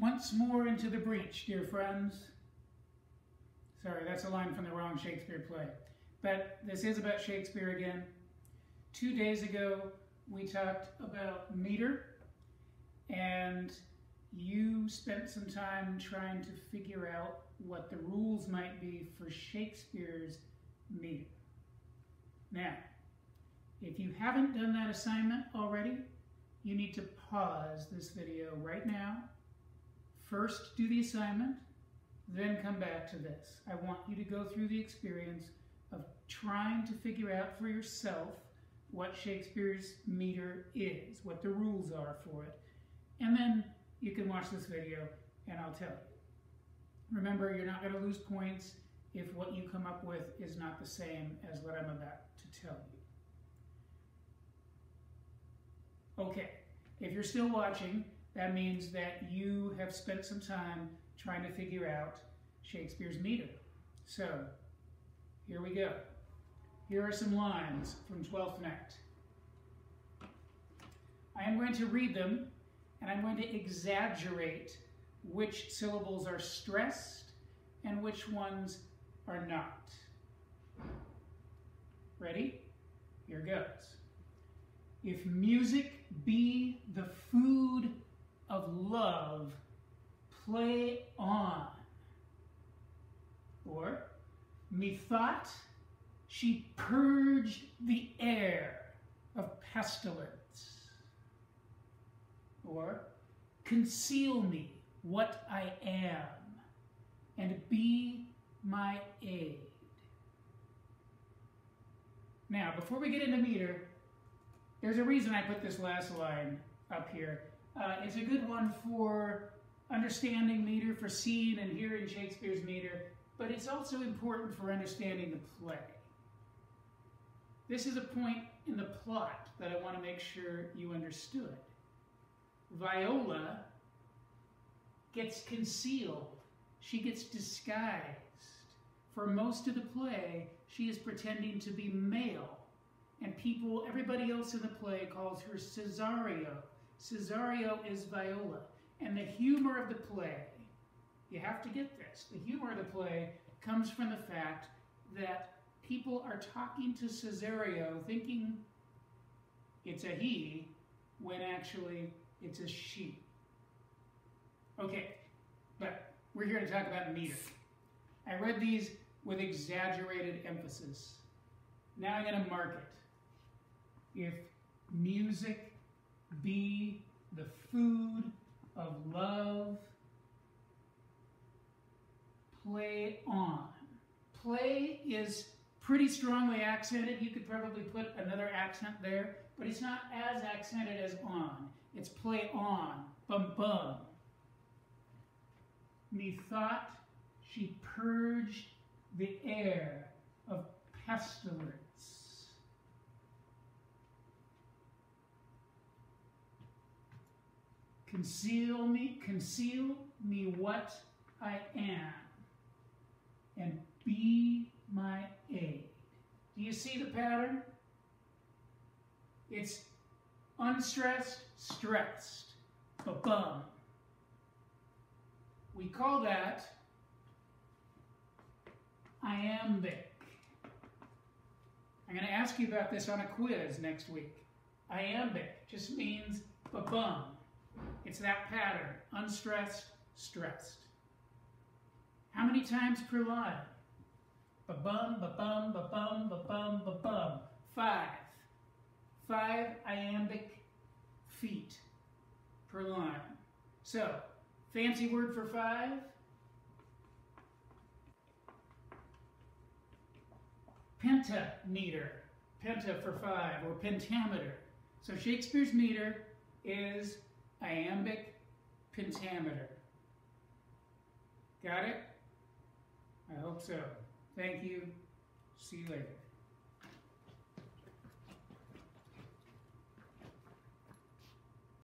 Once more into the breach, dear friends. Sorry, that's a line from the wrong Shakespeare play. But this is about Shakespeare again. Two days ago, we talked about meter, and you spent some time trying to figure out what the rules might be for Shakespeare's meter. Now, if you haven't done that assignment already, you need to pause this video right now First, do the assignment, then come back to this. I want you to go through the experience of trying to figure out for yourself what Shakespeare's meter is, what the rules are for it. And then you can watch this video and I'll tell you. Remember, you're not going to lose points if what you come up with is not the same as what I'm about to tell you. Okay, if you're still watching, that means that you have spent some time trying to figure out Shakespeare's meter. So, here we go. Here are some lines from Twelfth Night. I am going to read them, and I'm going to exaggerate which syllables are stressed and which ones are not. Ready? Here goes. If music be the food of love play on. Or, methought she purged the air of pestilence. Or, conceal me what I am, and be my aid. Now, before we get into meter, there's a reason I put this last line up here. Uh, it's a good one for understanding meter, for seeing and hearing Shakespeare's meter, but it's also important for understanding the play. This is a point in the plot that I want to make sure you understood. Viola gets concealed. She gets disguised. For most of the play, she is pretending to be male. And people, everybody else in the play calls her Cesario, Cesario is Viola. And the humor of the play, you have to get this, the humor of the play comes from the fact that people are talking to Cesario thinking it's a he, when actually it's a she. Okay, but we're here to talk about meter. I read these with exaggerated emphasis. Now I'm going to mark it. If music be the food of love. Play on. Play is pretty strongly accented. You could probably put another accent there, but it's not as accented as on. It's play on. Bum bum. Methought she purged the air of pestilence. Conceal me, conceal me what I am, and be my aid. Do you see the pattern? It's unstressed, stressed, ba-bum. We call that iambic. I'm going to ask you about this on a quiz next week. Iambic just means ba-bum. It's that pattern, unstressed, stressed. How many times per line? Ba-bum, ba-bum, ba-bum, ba-bum, ba-bum. Five. Five iambic feet per line. So, fancy word for five? Pentameter. Penta for five, or pentameter. So Shakespeare's meter is iambic pentameter. Got it? I hope so. Thank you. See you later.